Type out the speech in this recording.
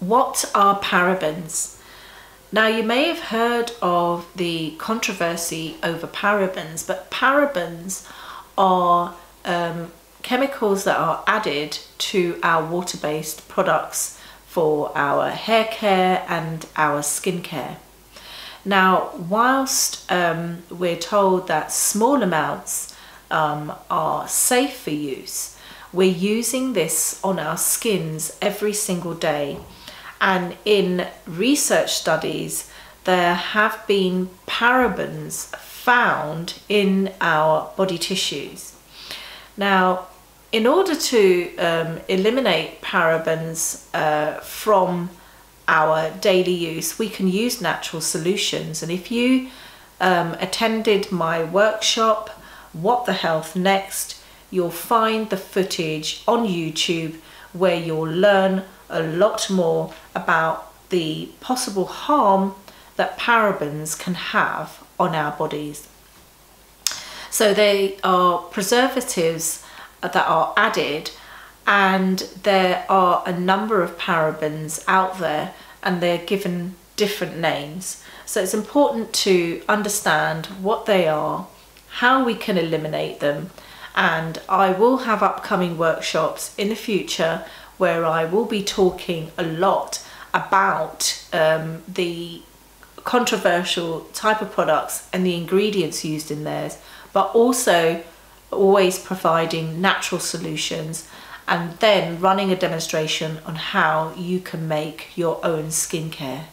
what are parabens? Now you may have heard of the controversy over parabens, but parabens are um, chemicals that are added to our water-based products for our hair care and our skin care. Now, whilst um, we're told that small amounts um, are safe for use, we're using this on our skins every single day. And in research studies, there have been parabens found in our body tissues. Now, in order to um, eliminate parabens uh, from our daily use, we can use natural solutions. And if you um, attended my workshop, What the Health Next, you'll find the footage on YouTube where you'll learn a lot more about the possible harm that parabens can have on our bodies. So they are preservatives that are added and there are a number of parabens out there and they're given different names. So it's important to understand what they are, how we can eliminate them and I will have upcoming workshops in the future where I will be talking a lot about um, the controversial type of products and the ingredients used in theirs, but also always providing natural solutions and then running a demonstration on how you can make your own skincare